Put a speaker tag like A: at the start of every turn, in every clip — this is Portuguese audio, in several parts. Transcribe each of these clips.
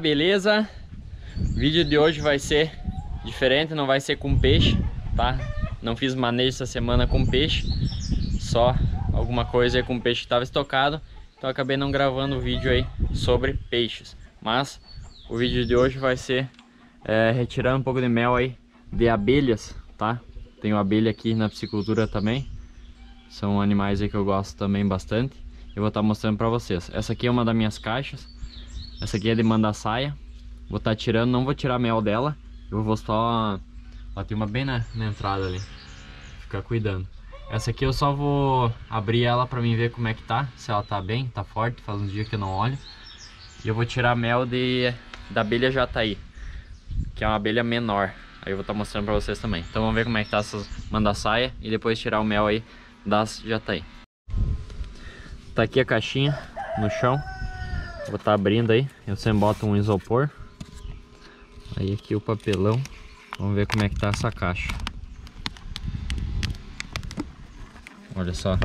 A: beleza? O vídeo de hoje vai ser diferente, não vai ser com peixe, tá? Não fiz manejo essa semana com peixe, só alguma coisa com peixe que estava estocado, então acabei não gravando o vídeo aí sobre peixes. Mas o vídeo de hoje vai ser é, retirando um pouco de mel aí de abelhas, tá? Tenho abelha aqui na piscicultura também, são animais aí que eu gosto também bastante. Eu vou estar tá mostrando para vocês. Essa aqui é uma das minhas caixas, essa aqui é de saia. Vou estar tá tirando, não vou tirar mel dela, eu vou só... Ó, tem uma bem na, na entrada ali, ficar cuidando. Essa aqui eu só vou abrir ela pra mim ver como é que tá, se ela tá bem, tá forte, faz uns dias que eu não olho. E eu vou tirar mel de, da abelha jataí, que é uma abelha menor. Aí eu vou estar tá mostrando pra vocês também. Então vamos ver como é que tá essas saia e depois tirar o mel aí das jataí. Tá aqui a caixinha no chão. Vou estar tá abrindo aí. Eu sempre boto um isopor. Aí aqui o papelão. Vamos ver como é que tá essa caixa. Olha só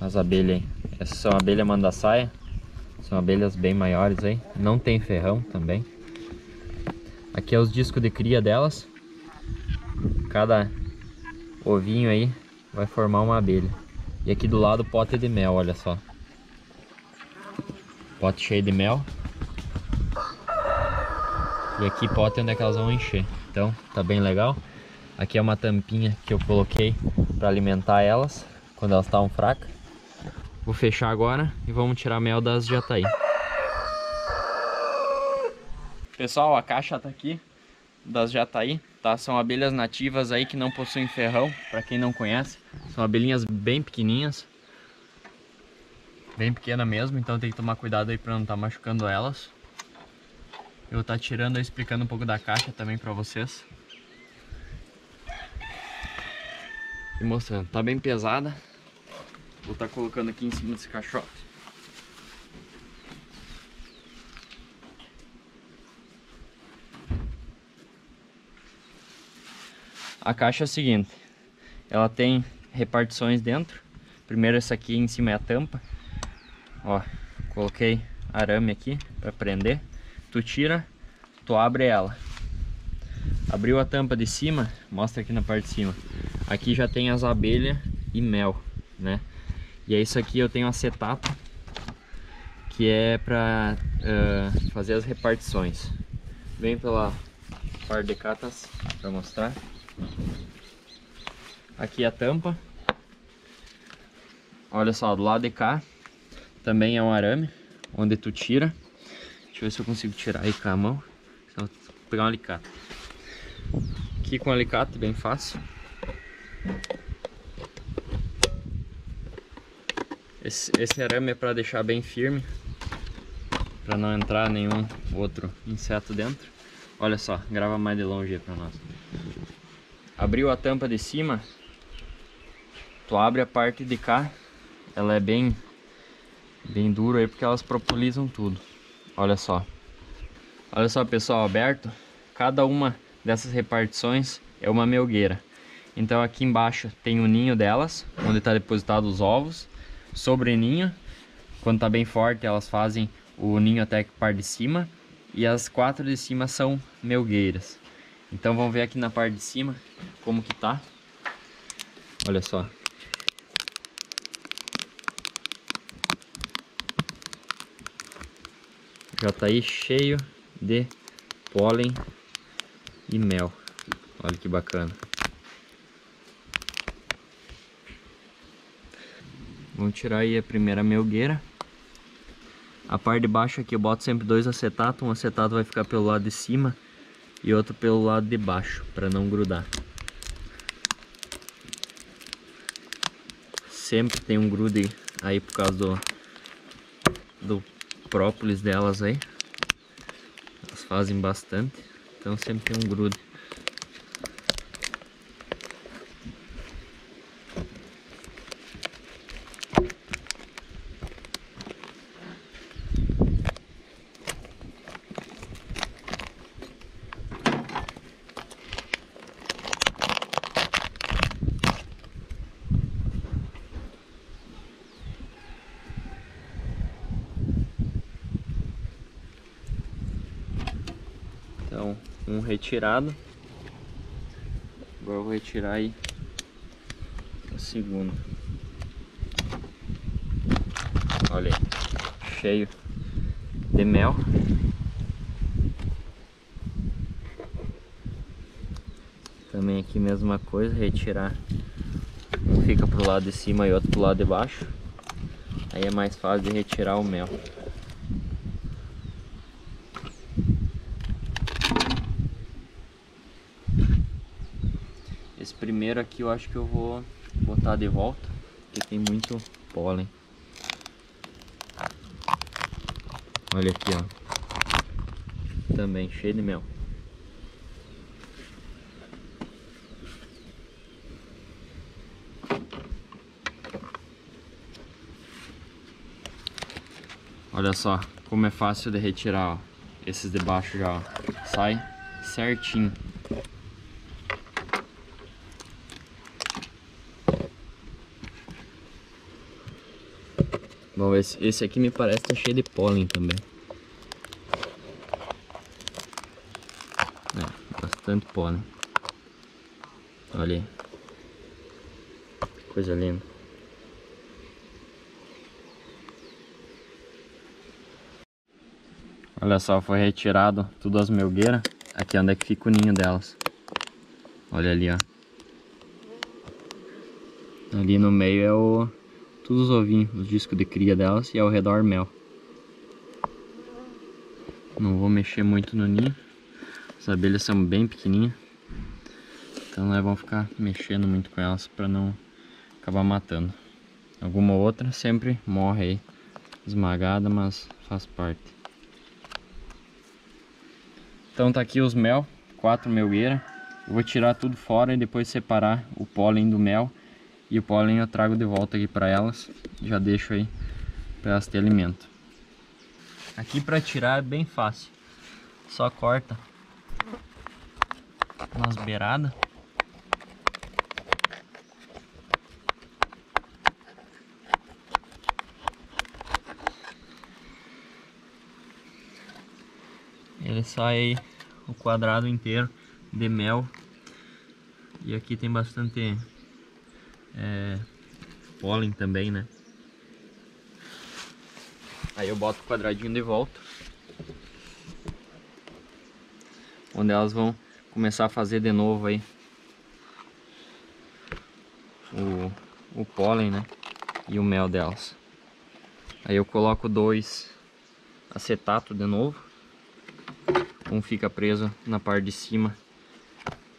A: as abelhas aí. Essas são abelhas mandaçaia. São abelhas bem maiores aí. Não tem ferrão também. Aqui é os discos de cria delas. Cada ovinho aí vai formar uma abelha. E aqui do lado pote de mel, olha só. Pote cheio de mel. E aqui pote onde é que elas vão encher. Então tá bem legal. Aqui é uma tampinha que eu coloquei para alimentar elas quando elas estavam fracas. Vou fechar agora e vamos tirar mel das jataí. Pessoal, a caixa tá aqui das jataí, tá? São abelhas nativas aí que não possuem ferrão, para quem não conhece. São abelhinhas bem pequenininhas. Bem pequena mesmo, então tem que tomar cuidado aí para não estar tá machucando elas. Eu vou estar tá tirando e explicando um pouco da caixa também para vocês. E mostrando, tá bem pesada. Vou estar tá colocando aqui em cima desse caixote. A caixa é a seguinte, ela tem repartições dentro. Primeiro essa aqui em cima é a tampa. Ó, coloquei arame aqui para prender. Tu tira, tu abre ela. Abriu a tampa de cima, mostra aqui na parte de cima. Aqui já tem as abelhas e mel, né? E é isso aqui eu tenho acetato, que é para uh, fazer as repartições. Vem pela parte de catas para mostrar. Aqui a tampa. Olha só, do lado de cá também é um arame, onde tu tira. Deixa eu ver se eu consigo tirar aí com a mão. Vou pegar um alicate. Aqui com o alicate, bem fácil. Esse, esse arame é para deixar bem firme, para não entrar nenhum outro inseto dentro. Olha só, grava mais de longe aí para nós. Abriu a tampa de cima, tu abre a parte de cá, ela é bem bem duro aí porque elas propulizam tudo. Olha só. Olha só, pessoal, aberto. Cada uma dessas repartições é uma melgueira. Então aqui embaixo tem o ninho delas, onde está depositado os ovos. Sobre ninho, quando está bem forte, elas fazem o ninho até a parte de cima. E as quatro de cima são melgueiras. Então vamos ver aqui na parte de cima como que tá. Olha só. Já tá aí cheio de pólen e mel. Olha que bacana. Vamos tirar aí a primeira melgueira. A parte de baixo aqui eu boto sempre dois acetatos. Um acetato vai ficar pelo lado de cima e outro pelo lado de baixo, para não grudar. Sempre tem um grude aí por causa do, do própolis delas aí. Elas fazem bastante, então sempre tem um grude. Retirado. Agora eu vou retirar aí o segundo. Olha aí, cheio de mel. Também aqui mesma coisa, retirar. Um fica pro lado de cima e outro pro lado de baixo. Aí é mais fácil de retirar o mel. Primeiro aqui eu acho que eu vou botar de volta, porque tem muito pólen. Olha aqui, ó. Também cheio de mel. Olha só como é fácil de retirar, ó. Esses de baixo já, ó. Sai certinho. Bom, esse, esse aqui me parece que tá cheio de pólen também. É, bastante pólen. Olha aí. Coisa linda. Olha só, foi retirado tudo as melgueiras. Aqui é onde é que fica o ninho delas. Olha ali, ó. Ali no meio é o todos os ovinhos, os discos de cria delas e ao redor mel. Não vou mexer muito no ninho. As abelhas são bem pequenininhas. Então é bom ficar mexendo muito com elas para não acabar matando. Alguma outra sempre morre aí, esmagada, mas faz parte. Então tá aqui os mel, quatro melgueiras. Eu vou tirar tudo fora e depois separar o pólen do mel e o pólen eu trago de volta aqui para elas. Já deixo aí para elas ter alimento. Aqui para tirar é bem fácil. Só corta nas beiradas. Ele sai o quadrado inteiro de mel. E aqui tem bastante é, pólen também, né? Aí eu boto o quadradinho de volta. Onde elas vão começar a fazer de novo aí o, o pólen, né? E o mel delas. Aí eu coloco dois acetato de novo. Um fica preso na parte de cima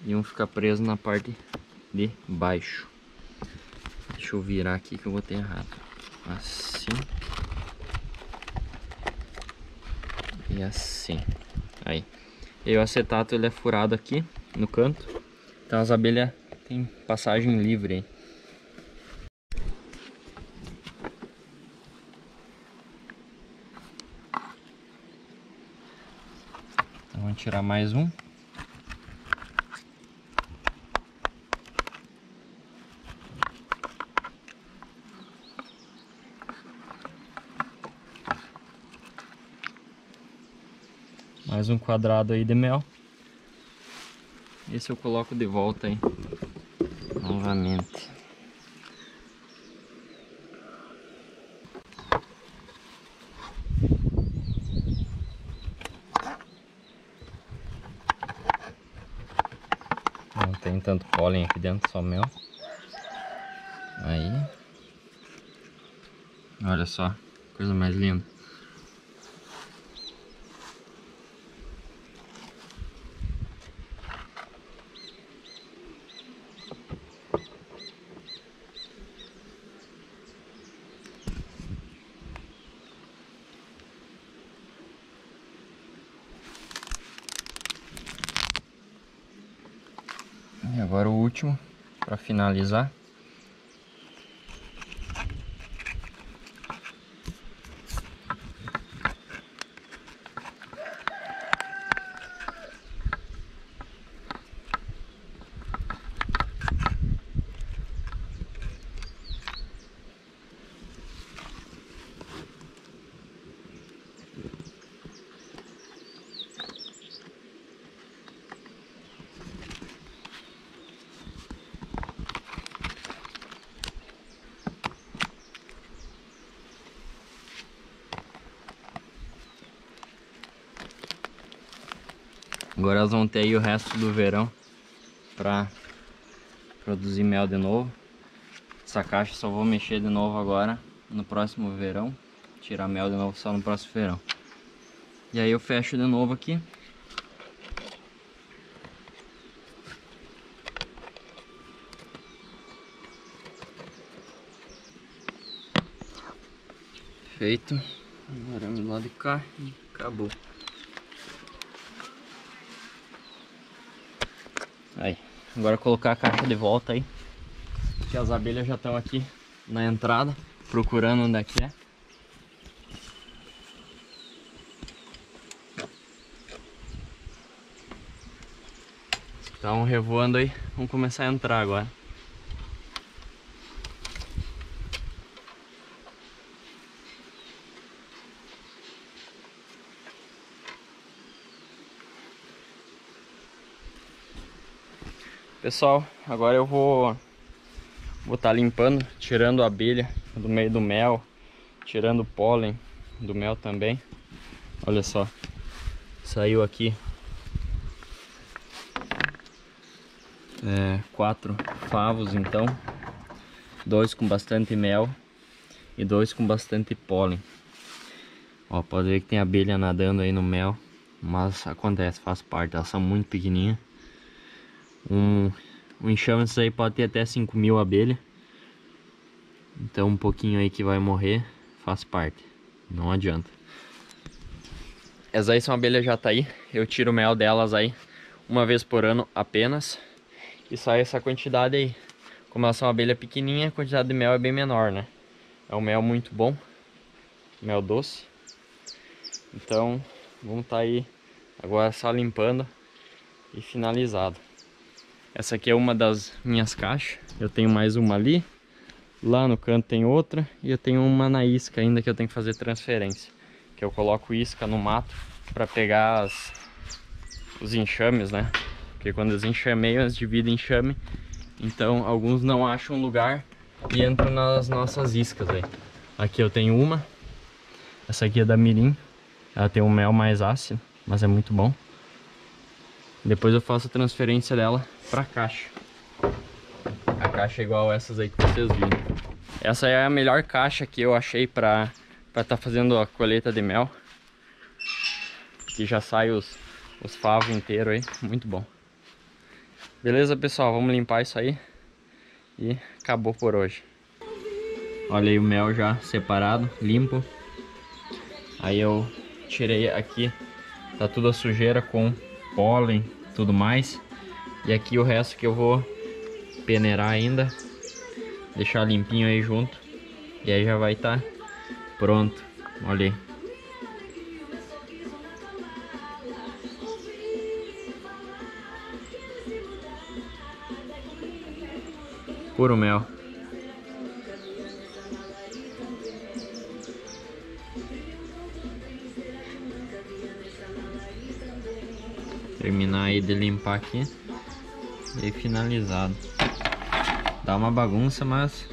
A: e um fica preso na parte de baixo. Deixa eu virar aqui que eu vou ter errado. Assim. E assim. Aí. E o acetato ele é furado aqui no canto. Então as abelhas têm passagem livre aí. Então vamos tirar mais um. Mais um quadrado aí de mel. Esse eu coloco de volta aí. Novamente. Não tem tanto pólen aqui dentro, só mel. Aí. Olha só, coisa mais linda. E agora o último para finalizar. Agora elas vão ter aí o resto do verão pra produzir mel de novo. Essa caixa só vou mexer de novo agora no próximo verão. Tirar mel de novo só no próximo verão. E aí eu fecho de novo aqui. Feito. Agora do lado de cá e acabou. Aí, agora colocar a caixa de volta aí. Que as abelhas já estão aqui na entrada, procurando onde é que é. Estão revoando aí, vamos começar a entrar agora. Pessoal, agora eu vou vou estar tá limpando, tirando a abelha do meio do mel, tirando o pólen do mel também. Olha só, saiu aqui é, quatro favos então, dois com bastante mel e dois com bastante pólen. Ó, pode ver que tem abelha nadando aí no mel, mas acontece, faz parte, elas são muito pequenininhas. Um, um enxame disso aí pode ter até 5 mil abelhas. Então um pouquinho aí que vai morrer faz parte. Não adianta. Essas aí são abelhas jataí. Eu tiro o mel delas aí uma vez por ano apenas. E sai essa quantidade aí. Como elas são abelha pequenininha, a quantidade de mel é bem menor, né? É um mel muito bom. Mel doce. Então, vamos estar tá aí agora só limpando e finalizado. Essa aqui é uma das minhas caixas. Eu tenho mais uma ali. Lá no canto tem outra. E eu tenho uma na isca ainda que eu tenho que fazer transferência. Que eu coloco isca no mato para pegar as, os enxames, né? Porque quando eles enxameiam, eles dividem enxame. Então alguns não acham lugar e entram nas nossas iscas aí. Aqui eu tenho uma. Essa aqui é da Mirim. Ela tem um mel mais ácido, mas é muito bom. Depois eu faço a transferência dela para caixa. A caixa é igual essas aí que vocês viram. Essa é a melhor caixa que eu achei para estar tá fazendo a colheita de mel. Que já sai os, os favos inteiros aí, muito bom. Beleza pessoal, vamos limpar isso aí. E acabou por hoje. Olha aí o mel já separado, limpo. Aí eu tirei aqui, tá tudo a sujeira com pólen, tudo mais. E aqui o resto que eu vou peneirar ainda. Deixar limpinho aí junto. E aí já vai estar tá pronto. Olha aí. Puro mel. Terminar aí de limpar aqui e finalizado. Dá uma bagunça, mas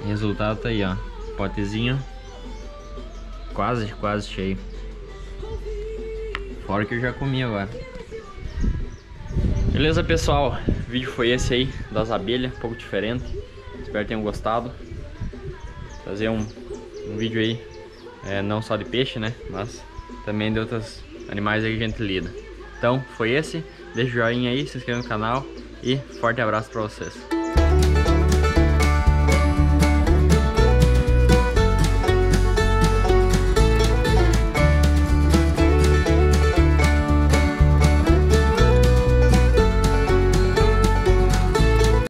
A: o resultado tá aí, ó. Potezinho quase, quase cheio. Fora que eu já comi agora. Beleza, pessoal? O vídeo foi esse aí, das abelhas, um pouco diferente. Espero que tenham gostado. Fazer um, um vídeo aí, é, não só de peixe, né? Mas também de outros animais aí que a gente lida. Então, foi esse. Deixa o joinha aí, se inscreva no canal e forte abraço pra vocês.